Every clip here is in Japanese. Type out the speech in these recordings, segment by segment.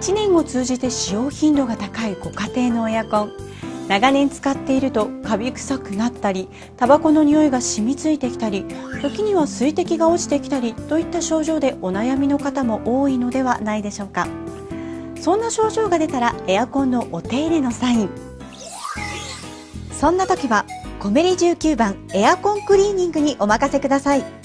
1年を通じて使用頻度が高いご家庭のエアコン。長年使っているとカビ臭くなったりタバコの匂いが染みついてきたり時には水滴が落ちてきたりといった症状でお悩みの方も多いのではないでしょうか。そんな症状が出たらエアコンのお手入れのサイン。そんな時はコメリ19番エアコンクリーニングにお任せください。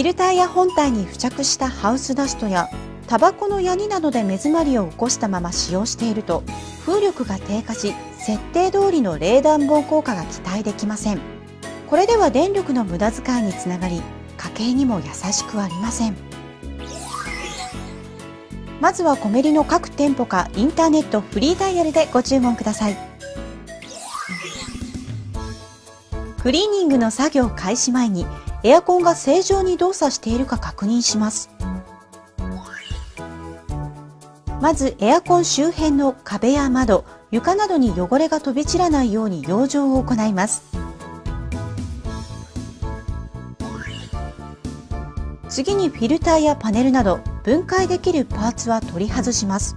ィルターや本体に付着したハウスダストやタバコのヤニなどで目詰まりを起こしたまま使用していると風力が低下し設定通りの冷暖房効果が期待できません。これでは電力の無駄遣いにつながり家計にも優しくありません。まずはコメリの各店舗かインターネットフリーダイヤルでご注文ください。クリーニングの作業開始前にエアコンが正常に動作しているか確認します。まずエアコン周辺の壁や窓床などに汚れが飛び散らないように養生を行います。次にフィルターやパネルなど分解できるパーツは取り外します。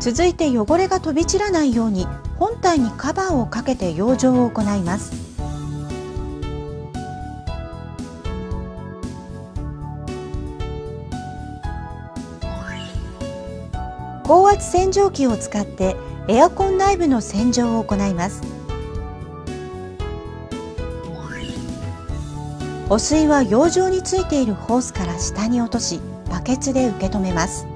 続いて汚れが飛び散らないように本体にカバーをかけて養生を行います。高圧洗浄機を使ってエアコン内部の洗浄を行います。汚水は養生についているホースから下に落としバケツで受け止めます。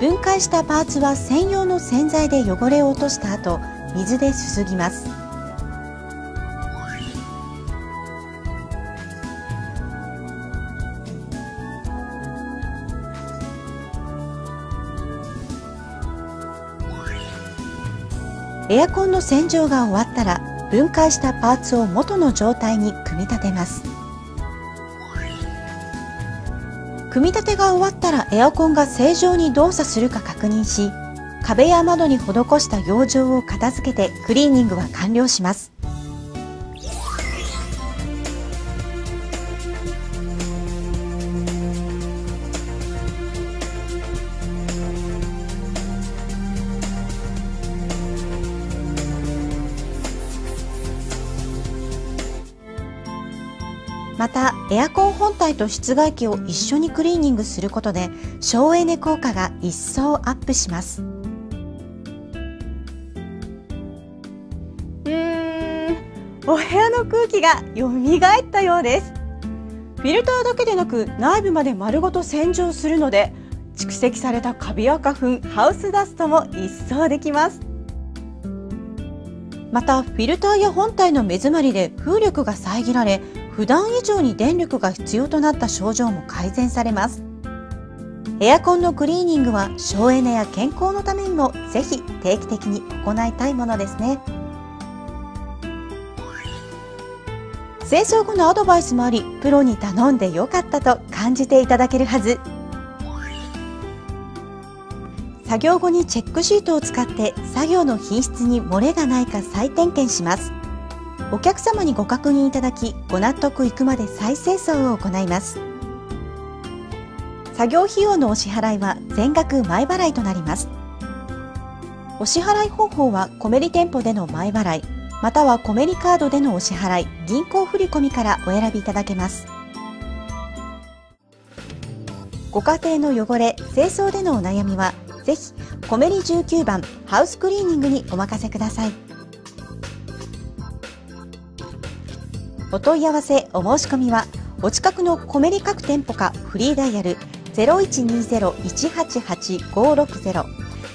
分解したパーツは専用の洗剤で汚れを落とした後水ですすぎます。エアコンの洗浄が終わったら分解したパーツを元の状態に組み立てます。組み立てが終わったらエアコンが正常に動作するか確認し壁や窓に施した養生を片付けてクリーニングは完了します。またエアコン本体と室外機を一緒にクリーニングすることで省エネ効果が一層アップします。うーん。お部屋の空気が蘇ったようです。フィルターだけでなく内部まで丸ごと洗浄するので蓄積されたカビや花粉ハウスダストも一掃できます。またフィルターや本体の目詰まりで風力が遮られ普段以上に電力が必要となった症状も改善されます。エアコンのクリーニングは省エネや健康のためにもぜひ定期的に行いたいものですね。清掃後のアドバイスもありプロに頼んでよかったと感じていただけるはず。作業後にチェックシートを使って作業の品質に漏れがないか再点検します。お客様にご確認いただきご納得いくまで再清掃を行います。作業費用のお支払いは全額前払いとなります。お支払い方法はコメリ店舗での前払いまたはコメリカードでのお支払い銀行振込からお選びいただけます。ご家庭の汚れ清掃でのお悩みはぜひコメリ19番ハウスクリーニングにお任せください。お問い合わせお申し込みはお近くのコメリ各店舗かフリーダイヤル0120-188-560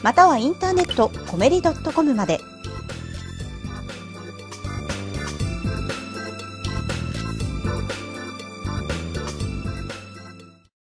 またはインターネットコメリ .com まで。